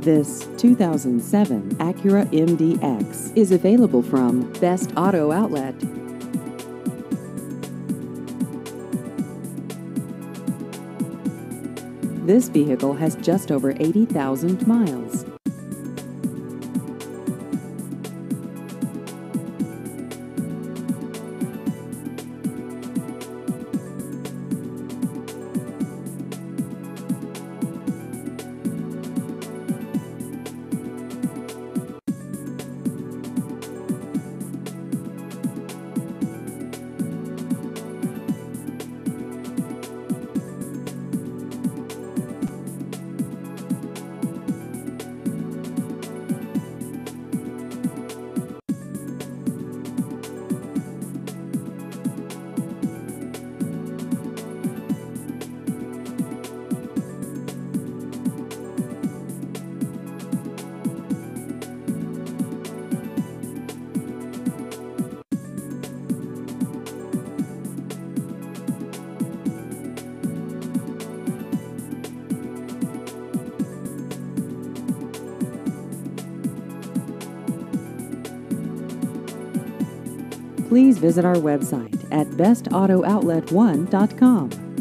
This 2007 Acura MDX is available from Best Auto Outlet. This vehicle has just over 80,000 miles. Please visit our website at bestautooutlet1.com.